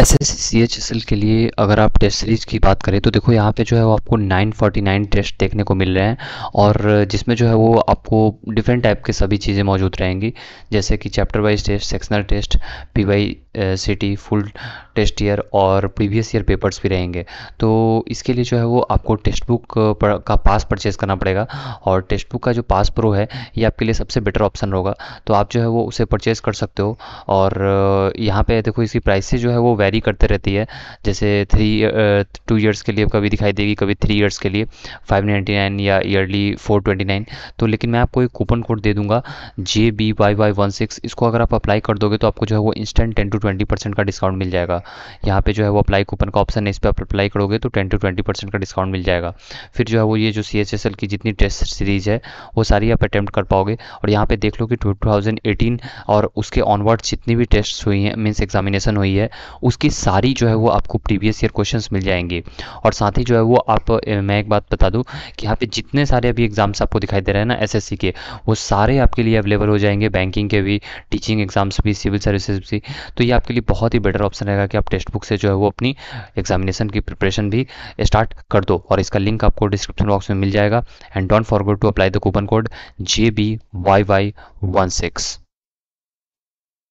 S S C H S L के लिए अगर आप टेस्ट सीरीज़ की बात करें तो देखो यहाँ पे जो है वो आपको 949 टेस्ट देखने को मिल रहे हैं और जिसमें जो है वो आपको डिफरेंट टाइप के सभी चीज़ें मौजूद रहेंगी, जैसे कि chapter wise test sectional test P Y C T full test year और प्रीवियस ईयर पेपर्स भी रहेंगे। तो इसके लिए जो है वो आपको टेक्स्ट बुक का पास परचेज़ करना पड़ेगा और टेक्स्ट बुक का जो पास प्रो है, ये आपके लिए सबसे बेटर ऑप्शन होगा। तो आप जो है वो उसे परचेज़ कर सकते हो और यहाँ पे देखो इसकी प्राइसेस जो है वो वेरी करते रहती है। जैसे थ्री टू ईयर्स के लिए कभी दिखाई देगी, कभी थ्री ईयर्स के लिए। फाइव नाइन्टी नाइन या ईयरली फोर ट्वेंटी नाइन। तो लेकिन मैं आपको एक कूपन कोड दे दूँगा, J B Y Y one six. इसको अगर आप अप्लाई कर दोगे तो आपको जो है वो instant ten to twenty percent का डिस्काउंट मिल जाएगा। यहाँ पे जो है वो अप्लाई कूपन का ऑप्शन है, इस पर आप अप्लाई करोगे तो टेन टू ट्वेंटी परसेंट का डिस्काउंट मिल जाएगा। फिर जो है वो ये जो सी एच एस एल की जितनी टेस्ट सीरीज़ है, वो सारी आप अटैम्प्ट कर पाओगे। और यहाँ पे देख लो कि टू थाउज़ेंड एटीन और उसके ऑनवर्ड जितनी भी टेस्ट हुई हैं मीन्स एग्जामिनेशन हुई है, उसकी सारी जो है वो आपको प्रीवियस ईयर क्वेश्चन मिल जाएँगे। और साथ ही जो है वो आप मैं एक बात बता दूँ कि यहाँ पे जितने सारे अभी एग्ज़ाम्स आपको दिखाई दे रहे हैं ना एसएससी के, वो सारे आपके लिए अवेलेबल हो जाएँगे बैंकिंग के भी टीचिंग एग्ज़ाम्स भी सिविल सर्विसेज़ भी। तो ये आपके लिए बहुत ही बेटर ऑप्शन रहेगा कि आप टेक्स्ट बुक से जो है वो अपनी एग्जामिनेशन की प्रिपरेशन भी स्टार्ट कर दो और इसका लिंक आपको डिस्क्रिप्शन बॉक्स में मिल जाएगा। And don't forget to apply the coupon code J B Y Y one six